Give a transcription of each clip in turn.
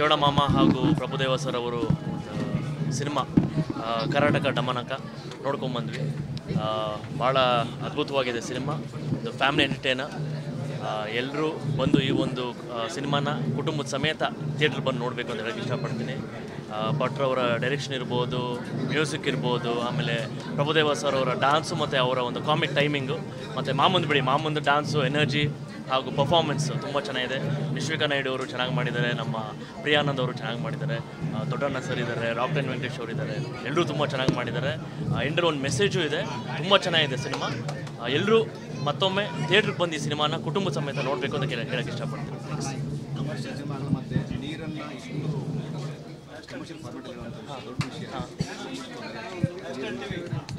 ಚೌಡ ಮಾಮ ಹಾಗೂ ಪ್ರಭುದೇವ ಸರ್ ಅವರು ಸಿನಿಮಾ ಕರ್ನಾಟಕ ಡಮನಕ ನೋಡ್ಕೊಂಬಂದ್ವಿ. ಭಾಳ ಅದ್ಭುತವಾಗಿದೆ ಸಿನಿಮಾ. ಒಂದು ಫ್ಯಾಮಿಲಿ ಎಂಟರ್ಟೈನರ್. ಎಲ್ಲರೂ ಬಂದು ಈ ಒಂದು ಸಿನಿಮಾನ ಕುಟುಂಬದ ಸಮೇತ ಥಿಯೇಟ್ರ್ ಬಂದು ನೋಡಬೇಕು ಅಂತ ಹೇಳಕ್ಕೆ ಇಷ್ಟಪಡ್ತೀನಿ. ಭಟ್ರವರ ಡೈರೆಕ್ಷನ್ ಇರ್ಬೋದು, ಮ್ಯೂಸಿಕ್ ಇರ್ಬೋದು, ಆಮೇಲೆ ಪ್ರಭುದೇವ ಸರ್ ಅವರ ಡ್ಯಾನ್ಸು ಮತ್ತು ಅವರ ಒಂದು ಕಾಮಿಕ್ ಟೈಮಿಂಗು, ಮತ್ತು ಮಾಮಂದ್ ಬಿಡಿ, ಮಾಮಂದ್ ಡ್ಯಾನ್ಸು ಎನರ್ಜಿ ಹಾಗೂ ಪರ್ಫಾರ್ಮೆನ್ಸ್ ತುಂಬ ಚೆನ್ನಾಗಿದೆ. ನಿಶ್ವಿಕಾ ನಾಯ್ಡು ಅವರು ಚೆನ್ನಾಗಿ ಮಾಡಿದ್ದಾರೆ. ನಮ್ಮ ಪ್ರಿಯಾನಂದ್ ಅವರು ಚೆನ್ನಾಗಿ ಮಾಡಿದ್ದಾರೆ. ದೊಡ್ಡಣ್ಣ ಸರ್ ಇದ್ದಾರೆ, ರಾಕ್ಟನ್ ವೆಂಕಟೇಶ್ ಅವರು ಇದ್ದಾರೆ. ಎಲ್ಲರೂ ತುಂಬ ಚೆನ್ನಾಗಿ ಮಾಡಿದ್ದಾರೆ. ಎಂಡರ್ ಒಂದು ಮೆಸೇಜು ಇದೆ. ತುಂಬ ಚೆನ್ನಾಗಿದೆ ಸಿನಿಮಾ. ಎಲ್ಲರೂ ಮತ್ತೊಮ್ಮೆ ಥಿಯೇಟ್ರಿಗೆ ಬಂದು ಈ ಸಿನಿಮಾನ ಕುಟುಂಬ ಸಮೇತ ನೋಡಬೇಕು ಅಂತ ಕೇಳಕ್ಕೆ ಇಷ್ಟಪಡ್ತೀನಿ.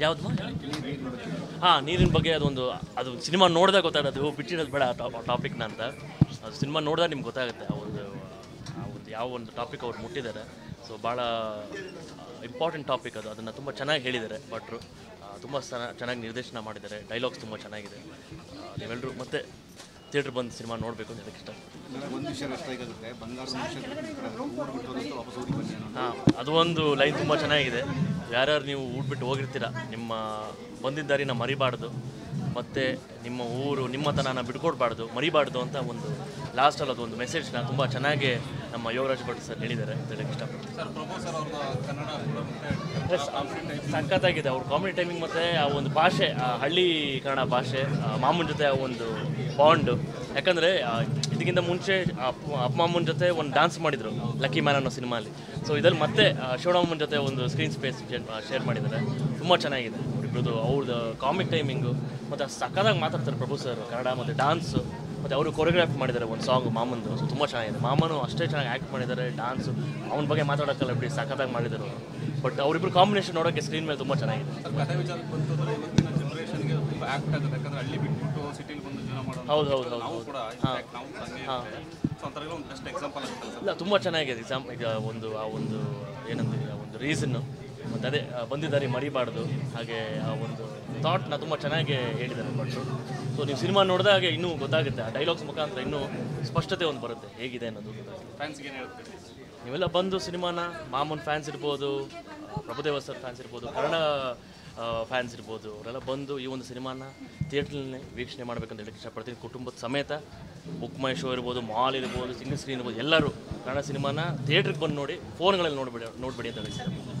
ಯಾವ್ದು? ಹಾಂ, ನೀರಿನ ಬಗ್ಗೆ ಅದೊಂದು, ಅದು ಸಿನಿಮಾ ನೋಡಿದಾಗ ಗೊತ್ತಾಗೋದು ಬಿಟ್ಟಿರೋದು ಬೇಡ ಟಾಪಿಕ್ನ ಅಂತ. ಅದು ಸಿನಿಮಾ ನೋಡಿದಾಗ ನಿಮ್ಗೆ ಗೊತ್ತಾಗುತ್ತೆ. ಆ ಒಂದು ಆ ಒಂದು ಯಾವ ಒಂದು ಟಾಪಿಕ್ ಅವ್ರು ಮುಟ್ಟಿದ್ದಾರೆ. ಸೊ ಭಾಳ ಇಂಪಾರ್ಟೆಂಟ್ ಟಾಪಿಕ್ ಅದು. ಅದನ್ನು ತುಂಬ ಚೆನ್ನಾಗಿ ಹೇಳಿದ್ದಾರೆ ಭಟ್ರು. ತುಂಬ ಚೆನ್ನಾಗಿ ನಿರ್ದೇಶನ ಮಾಡಿದ್ದಾರೆ. ಡೈಲಾಗ್ಸ್ ತುಂಬ ಚೆನ್ನಾಗಿದೆ. ನೀವೆಲ್ಲರೂ ಮತ್ತೆ ಥಿಯೇಟ್ರ್ ಬಂದು ಸಿನಿಮಾ ನೋಡಬೇಕು ಅಂತ ಹೇಳಕ್ಕೆ ಇಷ್ಟ ಹಾಂ ಅದು ಒಂದು ಲೈನ್ ತುಂಬ ಚೆನ್ನಾಗಿದೆ. ಯಾರ್ಯಾರು ನೀವು ಊಟ್ಬಿಟ್ಟು ಹೋಗಿರ್ತೀರ ನಿಮ್ಮ ಬಂದಿದ್ದ ದಾರಿನ ಮರಿಬಾರ್ದು. ಮತ್ತು ನಿಮ್ಮ ಊರು ನಿಮ್ಮತನನ ಬಿಟ್ಕೊಡ್ಬಾರ್ದು ಮರಿಬಾರ್ದು ಅಂತ ಒಂದು ಲಾಸ್ಟಲ್ಲಿ ಅದೊಂದು ಮೆಸೇಜ್ನ ತುಂಬ ಚೆನ್ನಾಗಿ ನಮ್ಮ ಯೋಗರಾಜ್ ಭಟ್ ಸರ್ ಹೇಳಿದ್ದಾರೆ ಅಂತ ಹೇಳಕ್ಕೆ ಇಷ್ಟಪಡ್ತೀನಿ. Yes, ಸಖತ್ತಾಗಿದೆ ಅವ್ರ ಕಾಮಿಡಿ ಟೈಮಿಂಗ್ ಮತ್ತು ಆ ಒಂದು ಭಾಷೆ ಆ ಹಳ್ಳಿ ಕನ್ನಡ ಭಾಷೆ ಮಾಮೂನ್ ಜೊತೆ ಆ ಒಂದು ಬಾಂಡು ಯಾಕಂದರೆ ಇದಕ್ಕಿಂತ ಮುಂಚೆ ಅಪ್ಪ ಮಾಮೂನ್ ಜೊತೆ ಒಂದು ಡ್ಯಾನ್ಸ್ ಮಾಡಿದರು ಲಕ್ಕಿ ಮ್ಯಾನ್ ಅನ್ನೋ ಸಿನಿಮಾಲಿ ಸೊ ಇದರಲ್ಲಿ ಮತ್ತೆ ಶಿವರಾಮನ್ ಜೊತೆ ಒಂದು ಸ್ಕ್ರೀನ್ ಸ್ಪೇಸ್ ಶೇರ್ ಮಾಡಿದ್ದಾರೆ. ತುಂಬ ಚೆನ್ನಾಗಿದೆ. ಅವರಿಬ್ರದ್ದು ಅವ್ರದ್ದು ಕಾಮಿಕ್ ಟೈಮಿಂಗು ಮತ್ತು ಸಖತ್ತಾಗಿ ಮಾತಾಡ್ತಾರೆ ಪ್ರಭು ಸರ್ ಕನ್ನಡ ಮತ್ತು ಡಾನ್ಸು ಮತ್ತು ಅವರು ಕೊರಿಯೋಗ್ರಾಫ್ ಮಾಡಿದ್ದಾರೆ ಒಂದು ಸಾಂಗ್ ಮಾಮಂದು. ಸೊ ತುಂಬ ಚೆನ್ನಾಗಿದೆ. ಮಾಮನು ಅಷ್ಟೇ ಚೆನ್ನಾಗಿ ಆ್ಯಕ್ಟ್ ಮಾಡಿದ್ದಾರೆ ಡಾನ್ಸು ಅವನ ಬಗ್ಗೆ ಮಾತಾಡೋಕ್ಕಲ್ಲ ಬಿಡಿ ಸಖತ್ತಾಗಿ ಮಾಡಿದರು. ಬಟ್ ಅವರಿಬ್ರು ಕಾಂಬಿನೇಷನ್ ನೋಡೋಕ್ಕೆ ಸ್ಕ್ರೀನ್ ಮೇಲೆ ತುಂಬ ಚೆನ್ನಾಗಿದೆ. ಹೌದು ಹೌದು ಹೌದು. ಸರ್. ಇಲ್ಲ ತುಂಬ ಚೆನ್ನಾಗಿದೆ ಎಕ್ಸಾಮ್ ಈಗ ಒಂದು ಆ ಒಂದು ಏನಂತೀವಿ ಆ ಒಂದು ರೀಸನ್ನು ಮತ್ತು ಅದೇ ಬಂದಿದ್ದಾರೆ ಮರಿಬಾರ್ದು. ಹಾಗೆ ಆ ಒಂದು ಥಾಟ್ನ ತುಂಬ ಚೆನ್ನಾಗಿ ಹೇಳಿದ್ದಾರೆ. ಭಟ್ರು ಸೊ ನೀವು ಸಿನಿಮಾ ನೋಡಿದಾಗ ಇನ್ನೂ ಗೊತ್ತಾಗುತ್ತೆ ಆ ಡೈಲಾಗ್ಸ್ ಮುಖಾಂತರ ಇನ್ನೂ ಸ್ಪಷ್ಟತೆ ಒಂದು ಬರುತ್ತೆ ಹೇಗಿದೆ ಅನ್ನೋದು ಫ್ಯಾನ್ಸ್ಗೆ ಏನು ನೀವೆಲ್ಲ ಬಂದು ಸಿನಿಮಾನ ಮಾಮೂನ್ ಫ್ಯಾನ್ಸ್ ಇರ್ಬೋದು ಪ್ರಭುದೇವ ಸರ್ ಫ್ಯಾನ್ಸ್ ಇರ್ಬೋದು ಕನ್ನಡ ಫ್ಯಾನ್ಸ್ ಇರ್ಬೋದು ಅವರೆಲ್ಲ ಬಂದು ಈ ಒಂದು ಸಿನಿಮಾನ ಥಿಯೇಟ್ರಲ್ಲೇ ವೀಕ್ಷಣೆ ಮಾಡಬೇಕಂತ ಹೇಳಕ್ಕೆ ಇಷ್ಟಪಡ್ತೀನಿ. ಕುಟುಂಬದ ಸಮೇತ ಬುಕ್ ಮೈ ಶೋ ಇರ್ಬೋದು ಮಾಲ್ ಇರ್ಬೋದು ಸಿಂಗಲ್ ಸ್ಕ್ರೀನ್ ಇರ್ಬೋದು ಎಲ್ಲರೂ ಕನ್ನಡ ಸಿನಿಮಾನ ಥಿಯೇಟ್ರಿಗೆ ಬಂದು ನೋಡಿ ಫೋನ್ಗಳಲ್ಲಿ ನೋಡಬೇಡಿ ನೋಡಬೇಡಿ ಅಂತ ಹೇಳಿ